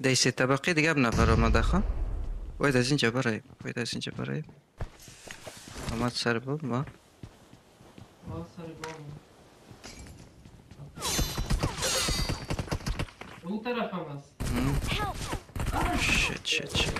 دی سه طبقه دیگه نفر آمده خواه باید از اینجا براییم باید از اینجا براییم آمد سر بود ما آه، سر بام. اون طرف هم هست شت شت شت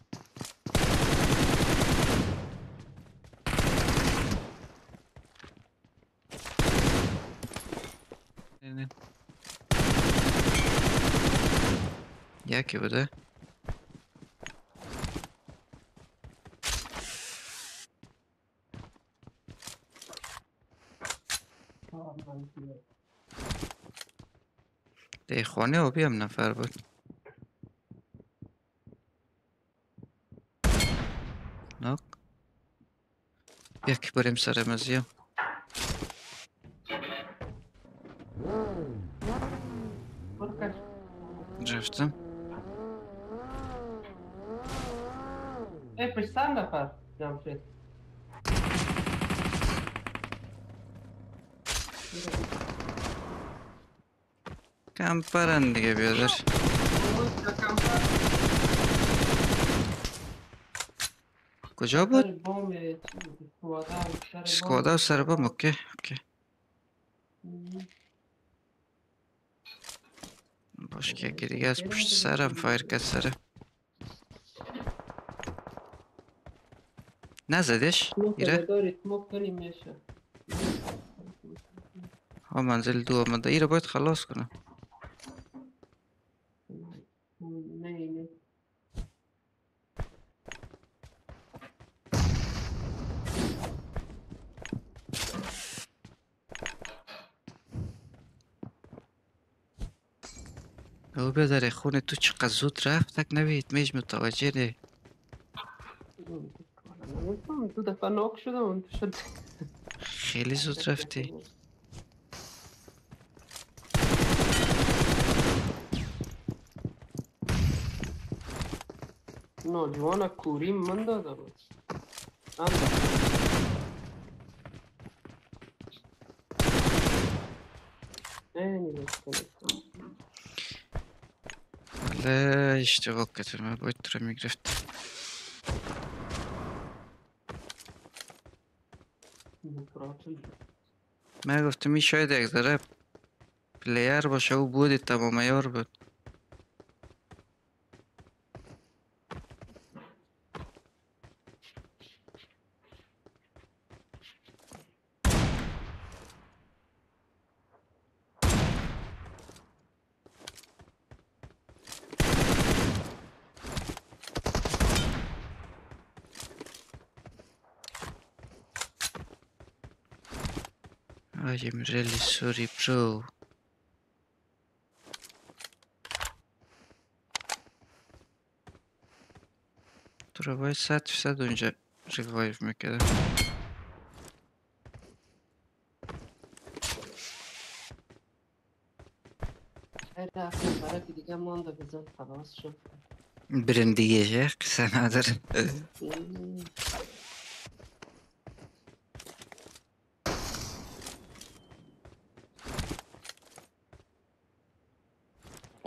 نه، نه. یکی بوده آه، منفیه. دی خانه آبی هم نفر بود ناک یکی بریم سر مزیم driftem. Ej, pójdź sam na par. Dam się. Kamper'ın diye bir yer. Kocaman. Składał serbo, okej, okej. باش که دیگه از پشت سرم فایر کرد سره نزدش؟ ایره؟ ها منزل دو آمده. ایره باید خلاص کنم نه نه او بیادر خون تو چقدر زود رفت؟ تک نوید میش متوجه نه دو دفعه ناک شدم تو شد. خیلی زود رفتی. نوجوان کوری من داده بود من باید تو رو می‌گرفت من گفتم این شاید یک ذره پلیر باشه او بودی تمام یار بود I am really sorry bro تو رو باید صد فیصد اونجا ریوایو میکردم خیر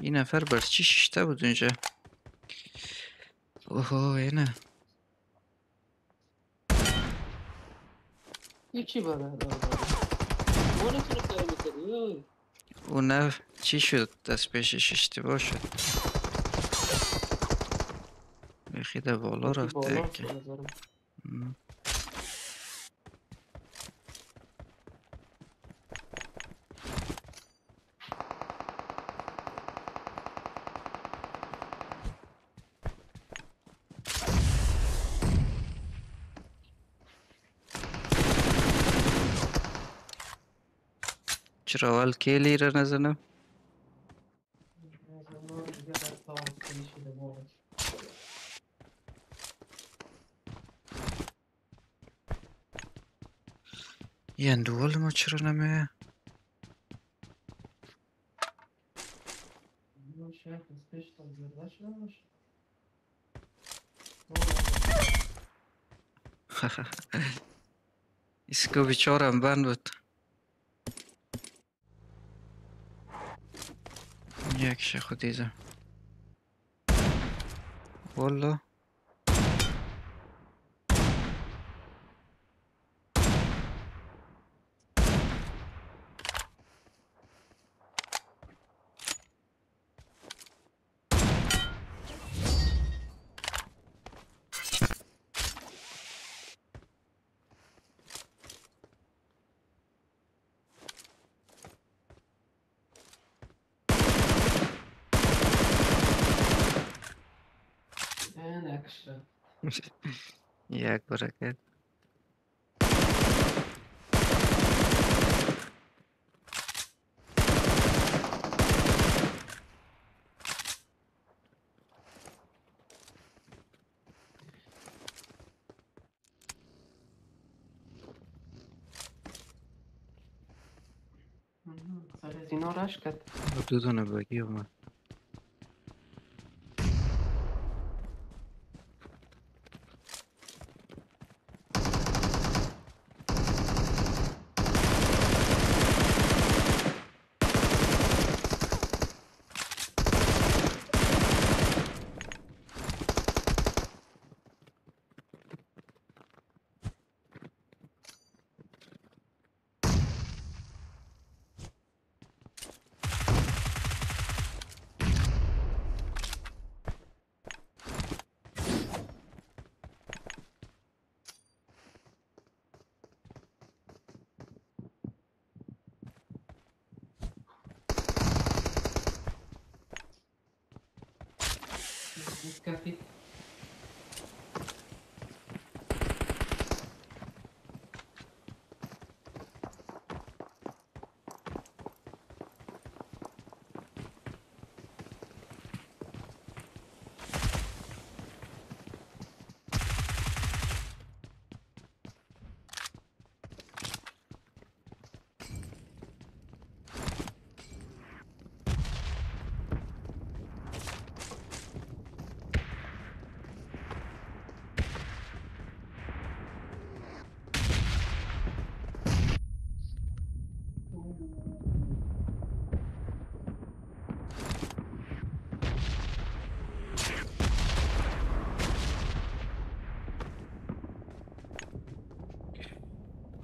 این نفر بر چی شیشته بود اونجا کار می‌کنی اوی اون نه چی شد دست پیشش اشتباه شد یخی در بالا رفته که Çıraval keli ranazana. Yen duval mı çıranama ya? Iskovičoran ban bud. بعد تا خیلی شده Jako rakiet. Зарезинорашкат. Вот тут она блокирована. casi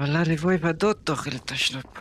کرد دو دونه بگی اومد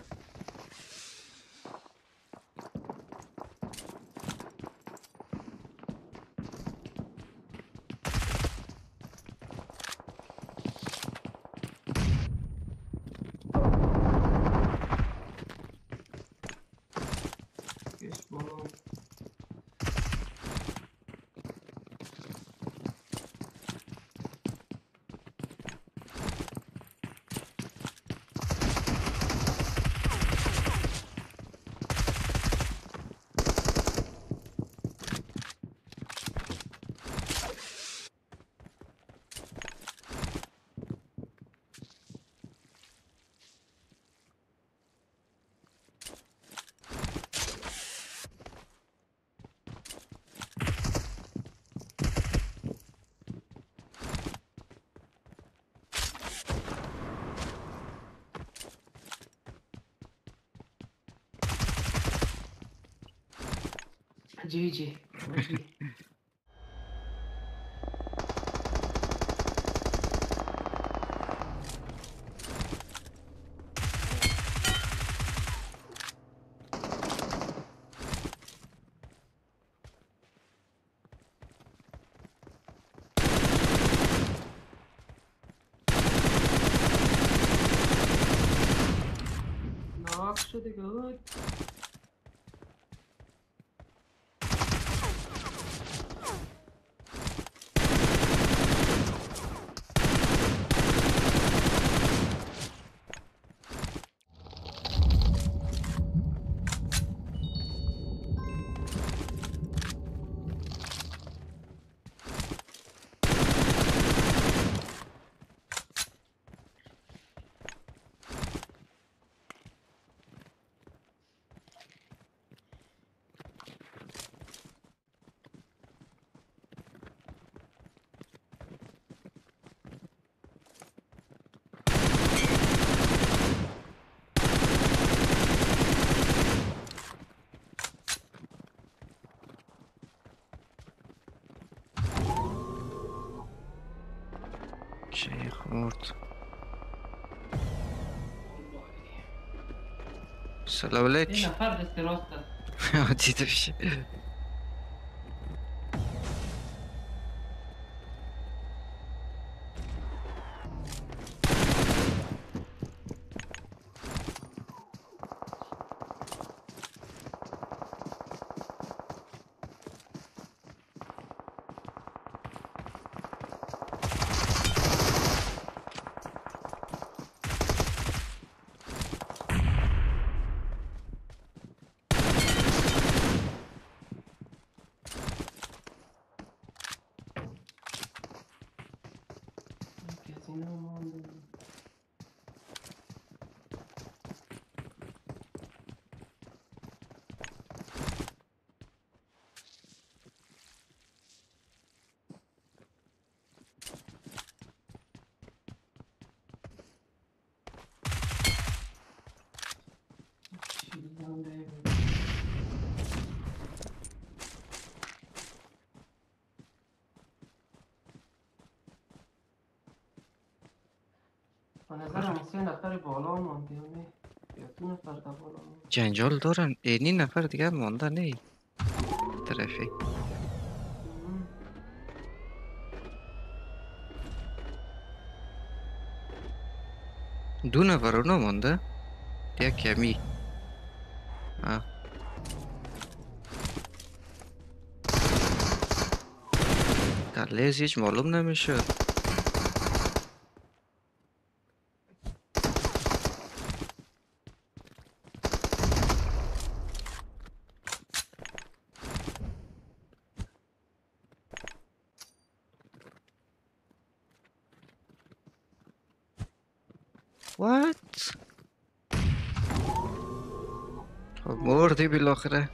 GG. Knocks to the good. Lord. Salablecz. نفر یعنی یا نفر مانده جنجال دارن. اینی نفر دیگه مانده نی طرفی. دو نفر اونا مانده یک کمی. کلیز هیچ معلوم نمیشه What? Moor die beloggeren.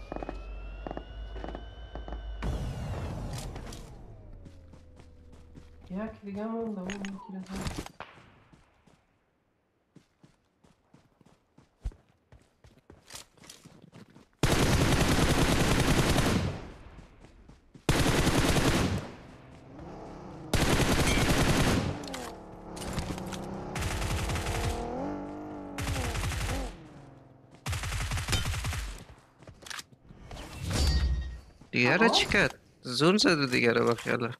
دیگه را آها. چی کرد؟ زون زد دیگه را بخیاله